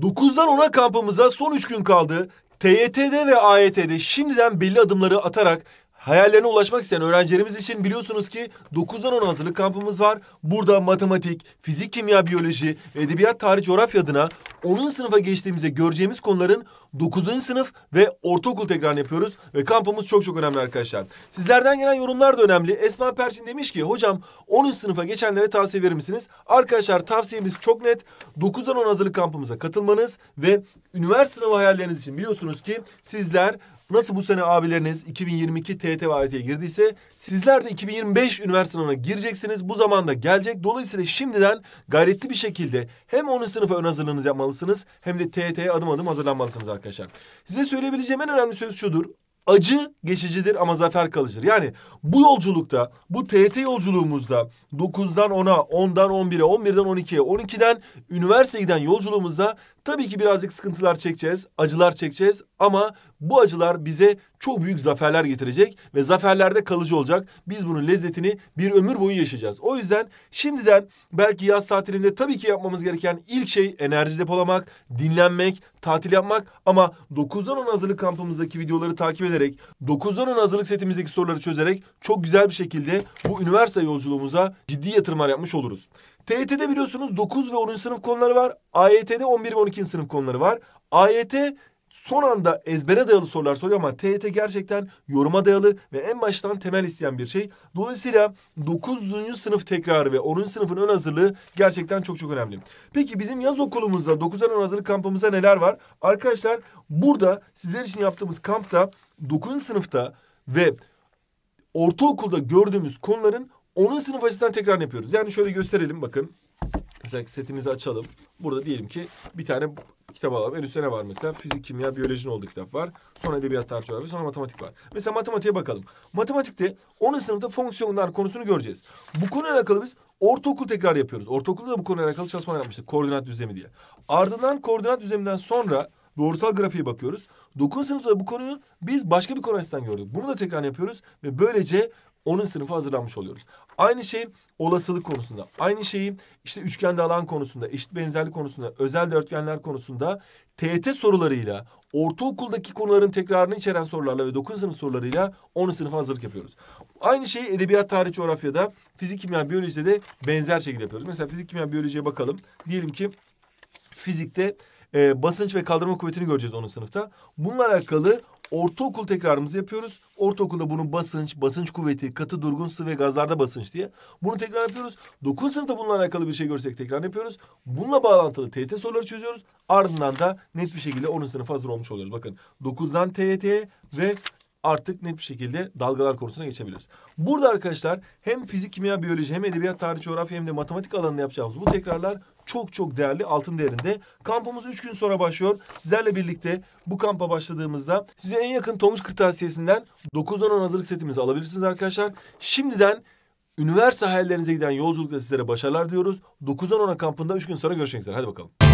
9'dan 10'a kampımıza son 3 gün kaldı. TYT'de ve AYT'de şimdiden belli adımları atarak hayallerine ulaşmak isteyen öğrencilerimiz için biliyorsunuz ki 9'dan 10 hazırlık kampımız var. Burada matematik, fizik, kimya, biyoloji edebiyat, tarih, coğrafya adına 10. sınıfa geçtiğimizde göreceğimiz konuların 9. sınıf ve ortaokul tekrarını yapıyoruz. Ve kampımız çok çok önemli arkadaşlar. Sizlerden gelen yorumlar da önemli. Esma Perçin demiş ki hocam 10. sınıfa geçenlere tavsiye verir misiniz? Arkadaşlar tavsiyemiz çok net. 9'dan 10 hazırlık kampımıza katılmanız ve üniversite sınavı hayalleriniz için biliyorsunuz ki sizler Nasıl bu sene abileriniz 2022 TET ve AYT'ye girdiyse sizler de 2025 üniversite sınavına gireceksiniz. Bu zamanda gelecek. Dolayısıyla şimdiden gayretli bir şekilde hem 10. sınıfa ön hazırlığınızı yapmalısınız hem de TET'ye adım adım hazırlanmalısınız arkadaşlar. Size söyleyebileceğim en önemli söz şudur. Acı geçicidir ama zafer kalıcıdır. Yani bu yolculukta, bu TET yolculuğumuzda 9'dan 10'a, 10'dan 11'e, 11'den 12'ye, 12'den üniversiteye giden yolculuğumuzda tabii ki birazcık sıkıntılar çekeceğiz, acılar çekeceğiz ama bu acılar bize çok büyük zaferler getirecek ve zaferlerde kalıcı olacak. Biz bunun lezzetini bir ömür boyu yaşayacağız. O yüzden şimdiden belki yaz tatilinde tabii ki yapmamız gereken ilk şey enerji depolamak, dinlenmek, tatil yapmak ama 9'dan 10 hazırlık kampımızdaki videoları takip ederek, 9'dan 10 hazırlık setimizdeki soruları çözerek çok güzel bir şekilde bu üniversite yolculuğumuza ciddi yatırımlar yapmış oluruz. TYT'de biliyorsunuz 9 ve 10. sınıf konuları var. AYT'de 11 ve 12. sınıf konuları var. AYT son anda ezbere dayalı sorular soruyor ama TYT gerçekten yoruma dayalı ve en baştan temel isteyen bir şey. Dolayısıyla 9. sınıf tekrarı ve 10. sınıfın ön hazırlığı gerçekten çok çok önemli. Peki bizim yaz okulumuzda 9. ön hazırlık kampımızda neler var? Arkadaşlar burada sizler için yaptığımız kampta 9. sınıfta ve ortaokulda gördüğümüz konuların 10. sınıf açısından tekrar yapıyoruz. Yani şöyle gösterelim bakın. Mesela setimizi açalım. Burada diyelim ki bir tane kitap alalım. En üstte ne var mesela? Fizik, kimya, biyolojinin olduğu kitap var. Sonra edebiyat, tarih, coğrafya, sonra matematik var. Mesela matematiğe bakalım. Matematikte 10. sınıfta fonksiyonlar konusunu göreceğiz. Bu konuyla alakalı biz ortaokul tekrar yapıyoruz. Ortaokulda da bu konuyla alakalı çalışmalar yapmıştık. Koordinat düzlemi diye. Ardından koordinat düzleminden sonra doğrusal grafiğe bakıyoruz. 9. sınıfta bu konuyu biz başka bir konu açısından gördük. Bunu da tekrar yapıyoruz ve böylece onun sınıfa hazırlanmış oluyoruz. Aynı şey olasılık konusunda. Aynı şeyi işte üçgende alan konusunda, eşit benzerlik konusunda, özel dörtgenler konusunda TET sorularıyla, ortaokuldaki konuların tekrarını içeren sorularla ve 9 sınıf sorularıyla 10. sınıfa hazırlık yapıyoruz. Aynı şeyi edebiyat, tarih, coğrafyada, fizik, kimya, biyolojide de benzer şekilde yapıyoruz. Mesela fizik, kimya, biyolojiye bakalım. Diyelim ki fizikte e, basınç ve kaldırma kuvvetini göreceğiz 10. sınıfta. Bununla alakalı ortaokul tekrarımızı yapıyoruz. Ortaokulda bunu basınç, basınç kuvveti, katı durgun sıvı ve gazlarda basınç diye. Bunu tekrar yapıyoruz. 9 sınıfta bununla alakalı bir şey görsek tekrar yapıyoruz. Bununla bağlantılı TYT soruları çözüyoruz. Ardından da net bir şekilde 10. sınıfa hazır olmuş oluyoruz. Bakın 9'dan TYT'ye ve artık net bir şekilde dalgalar konusuna geçebiliriz. Burada arkadaşlar hem fizik, kimya, biyoloji hem edebiyat, tarih, coğrafya hem de matematik alanında yapacağımız bu tekrarlar çok çok değerli altın değerinde. Kampımız 3 gün sonra başlıyor. Sizlerle birlikte bu kampa başladığımızda size en yakın Tonguç Kırtasiye'sinden 9-10 hazırlık setimizi alabilirsiniz arkadaşlar. Şimdiden üniversite hayallerinize giden yolculukta sizlere başarılar diyoruz. 9-10 kampında 3 gün sonra görüşmek üzere. Hadi bakalım.